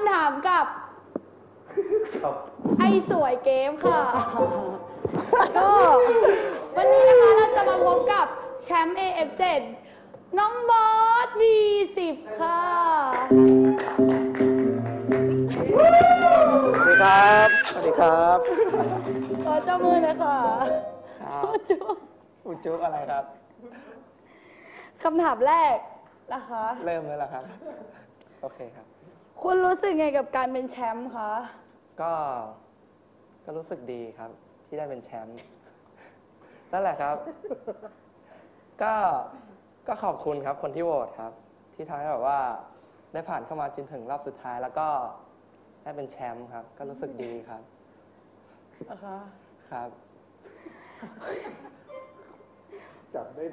ำถามกับ ครับไอสวยเกมค่ะ ก็วันนี้นะคะเราจะมาพบกับแชมป์ AF7 น้องบอส V10 ค่ะ สวัสดีครับ สวัสดีครับขอเจ้ามือเลยค่ะครับจุ๊บอุจุกอะไรครับ คำถามแรกนะคะ เริ่มแล้วเหรอครับ โอเคครับ คุณรู้สึกไงกับการเป็นแชมป์คะก็ก็รู้สึกดีครับ ที่ได้เป็นแชมป์นั่นแหละครับ ก็ก็ขอบคุณครับคนที่โหวตครับ ที่ทำให้แบบว่าได้ผ่านเข้ามาจนถึงรอบสุดท้าย แล้วก็ได้เป็นแชมป์ครับ ก็รู้สึกดีครับนะคะครับ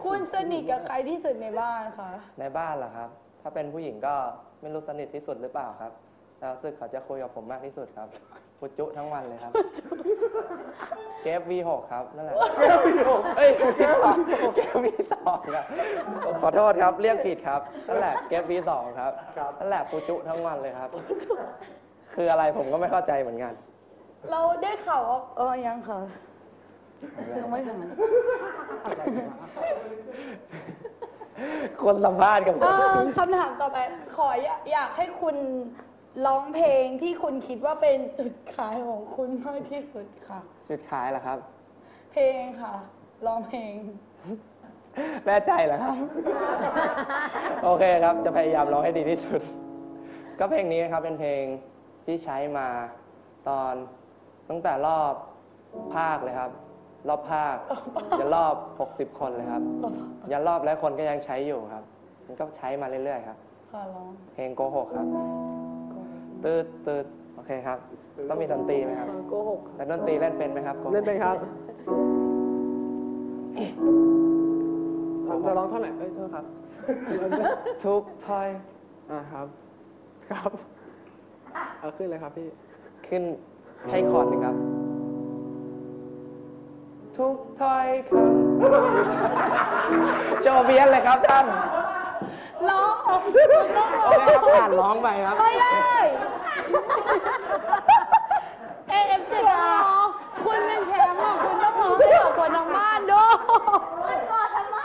คุณสนิทกับใครที่สุดในบ้านคะในบ้านเหรอครับ ถ้าเป็นผู้หญิงก็ ไม่รู้สนิทที่สุดหรือเปล่าครับแต่รู้สึกเขาจะคุยกับผมมากที่สุดครับพุจุทั้งวันเลยครับเกฟวีหกครับนั่นแหละเกฟวีหกเอ้ยเกฟวีสองครับขอโทษครับเรียกผิดครับนั่นแหละเกฟวีสองครับนั่นแหละปูจุทั้งวันเลยครับ คืออะไรผมก็ไม่เข้าใจเหมือนกัน เราได้ข่าวว่าเออยังค่ะยังไม่ถึง คนสัมภาษณ์กับผเอมอคำถามต่อไป ขออยากอยากให้คุณร้องเพลงที่คุณคิดว่าเป็นจุดขายของคุณมากที่สุดค่ะ จุดขายเหรอครับ เพลงค่ะ ร้องเพลง แน่ใจเหรอครับ โอเคครับ จะพยายามร้องให้ดีที่สุด ก็เพลงนี้ครับเป็นเพลงที่ใช้มาตอนตั้งแต่รอบภาคเลยครับ รอบภาคยันรอบ 60 คนเลยครับ ยันรอบแล้วคนก็ยังใช้อยู่ครับ มันก็ใช้มาเรื่อยๆครับค่ะร้องเพลงโกหกครับตืดตืดโอเคครับ ต้องมีดนตรีไหมครับโกหกแล้วดนตรีเล่นเป็นไหมครับโกหกเล่นเป็นครับจะร้องเท่าไหร่เอ้ยโทษครับ ทุกถ้อยอ่าครับ ครับ เอาขึ้นเลยครับพี่ ขึ้นให้คอร์ดหนึ่งครับ ทุกถ้อยคำโจเบียนเลยครับท่านร้องต้องโอเคครับอ่านร้องไปครับไม่ได้ AF7 ต้องร้องคุณเป็นแชมป์อะคุณต้องร้องให้กับคนทางบ้านด้วยมันกอดทำไม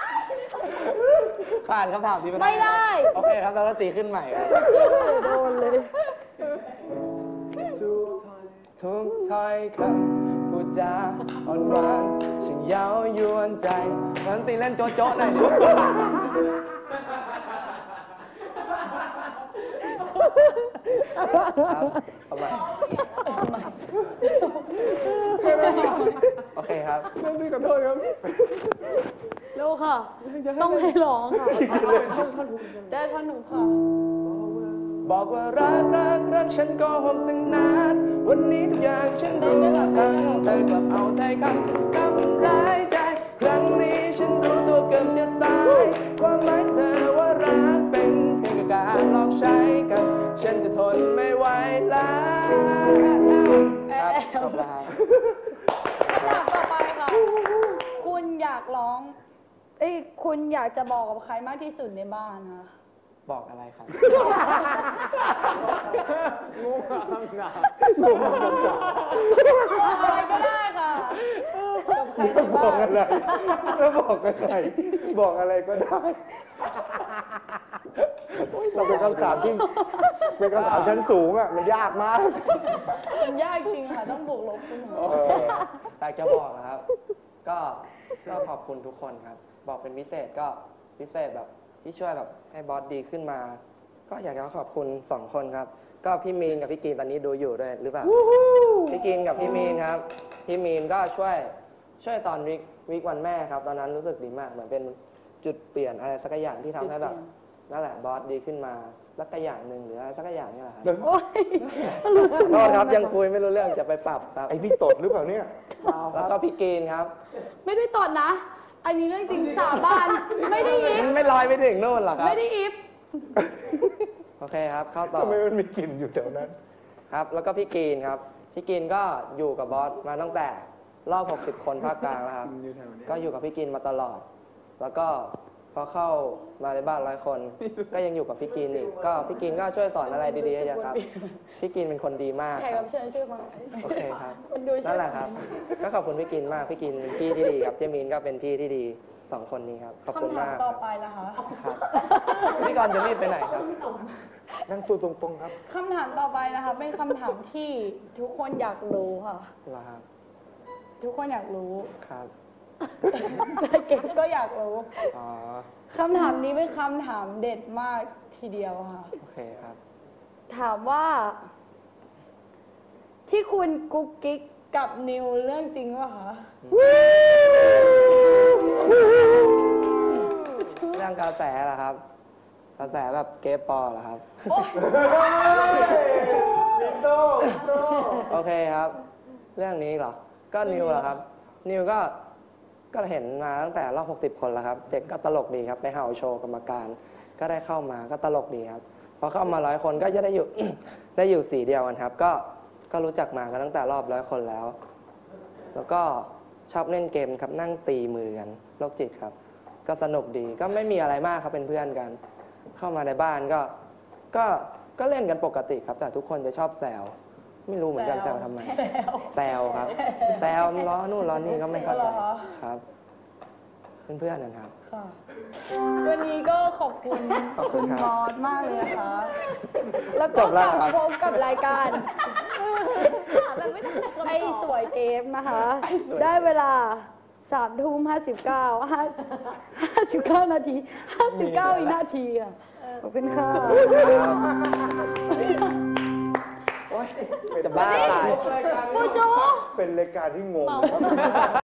ผ่านคำถามที่ไม่ได้ โอเคครับเราก็ตีขึ้นใหม่ครับโดนเลยทุกถ้อยคำพูด จาอ่อนหวานช่างเย้ายวนใจนั้นตีเล่นโจ๊ะโจ๊ะหน่อยดิครับเอาใหม่โอเคครับเรื่องนี้ขอโทษครับลูกค่ะ ต้องให้ร้องค่ะได้ท่อนหนูค่ะ บอกว่ารักรักรักฉันก็หกทั้งนั้นวันนี้ทุกอย่างฉันรู้ทั้งเธอกลับเอาใจคำทำร้ายใจ ครั้งนี้ฉันรู้ตัวเกือบจะสายความหมายเธอว่ารักเป็นเพียงการหลอกใช้กัน ฉันจะทนไม่ไหวแล้วครับจบแล้วครับคำถามต่อไปค่ะ คุณอยากร้องเอ้ยคุณอยากจะบอกกับใครมากที่สุดในบ้านคะ บอกอะไรครับงูคำหนาอะไรก็ได้ค่ะกับใครในบบ้าอกนอะไรแล้วบอกกับใครบอกอะไรก็ได้เราเป็นคำถามที่เป็นคำถามชั้นสูงอะมันยากมาก มันยากจริงค่ะ ต้องบวกลบคุณหมอโอเคอยากจะบอกนะครับ ก็ก็ขอบคุณทุกคนครับ บอกเป็นพิเศษก็พิเศษแบบ ที่ช่วยแบบให้บอสดีขึ้นมา ก็อยากจะขอบคุณสองคนครับ ก็พี่มีนกับพี่กรีนตอนนี้ดูอยู่ด้วยหรือเปล่าพี่กรีนกับพี่มีนครับ พี่มีนก็ช่วยช่วยตอนวิกวิกวันแม่ครับ ตอนนั้นรู้สึกดีมากเหมือนเป็นจุดเปลี่ยนอะไรสักอย่างที่ทำให้แบบนั่นแหละบอสดีขึ้นมาสักอย่างหนึ่งหรืออะไรสักอย่างเนี่ยแหละครับโอ้ยรู้สึกโทษครับยังคุยไม่รู้เรื่องจะไปปรับครับไอ้นี่ตดหรือเปล่าเนี่ย แล้วก็พี่กรีนครับ ไม่ได้ตอดนะ อันนี้เรื่องจริงสาบาน ไม่ได้ยิบไม่ลอยไปถึงโน่นหรอครับ ไม่ได้อิฟโอเคครับ เข้าต่อทำไมมันมีกลิ่นอยู่แถวนั้น ครับ แล้วก็พี่กรีนครับ พี่กรีนก็อยู่กับบอสมาตั้งแต่รอบ 60 คนภาคกลางแล้วครับอยู่แถวนี้ก็อยู่กับพี่กรีนมาตลอด แล้วก็ พอเข้ามาในบ้านร้อยคน ก็ยังอยู่กับพี่กินอีกก็พี่กินก็ช่วยสอนอะไรดีๆให้เยอะครับพี่กินเป็นคนดีมากแขกครัรับบเชิญช่วยมาโอเคครับคนดูช่นั่วยนแหละครับ ก็ขอบคุณพี่กินมากพี่กินเป็นพี่ที่ดีครับเจมินก็เป็นพี่ที่ดีสองคนนี้ครับขอบคุณคำถามมากต่อครับไปนะคะครับพี่กรณ์จะรีบไปไหนครับนั่งตัวตรงๆครับ คำถามต่อไปนะคะ เป็นคำถามที่ทุกคนอยากรู้ค่ะเหรอครับทุกคนอยากรู้ ครับ แต่เก็บก็อยากรู้อ๋อคำถามนี้เป็นคำถามเด็ดมากทีเดียวค่ะ โอเคครับ ถามว่า ที่คุณกุ๊กกิ๊กกับนิวเรื่องจริงวะคะเรื่องกระแสเหรอครับกระแสแบบเกย์ปอเหรอครับ โอ๊ยมิโต้มิโต้โอเคครับ เรื่องนี้เหรอ ก็นิวเหรอครับ นิวก็ ก็เห็นมาตั้งแต่รอบ 60 คนแล้วครับ เด็กก็ตลกดีครับ ไปเห่าโชว์กรรมการ ก็ได้เข้ามาก็ตลกดีครับ พอเข้ามาร้อยคนก็จะได้อยู่ ได้อยู่สีเดียวกันครับ ก็ ก็รู้จักมากันตั้งแต่รอบร้อยคนแล้ว แล้วก็ชอบเล่นเกมครับ นั่งตีมือกันโรคจิตครับ ก็สนุกดี ก็ไม่มีอะไรมากครับเป็นเพื่อนกัน เข้ามาในบ้านก็ ก็ ก็เล่นกันปกติครับ แต่ทุกคนจะชอบแซว ไม่รู้เหมือนกันแซวทำไมแซวแซวครับ แซวล้อนู่นล้อนี่ก็ไม่เข้าใจเหรอครับ เพื่อนๆนะครับ ค่ะ วันนี้ก็ขอบคุณขอบคุณครับมอสมากเลยนะคะ แล้วจก็บกแล้วลับครับ พบกับรายการไอ้สวยเกมนะคะ ได้เวลาสามทุ่มห้าสิบเก้าห้าห้าสิบเก้านาทีห้าสิบเก้าอีกนาทีอะขอบคุณค่ะ จะบ้าตาย ปูจู เป็นรายการที่งง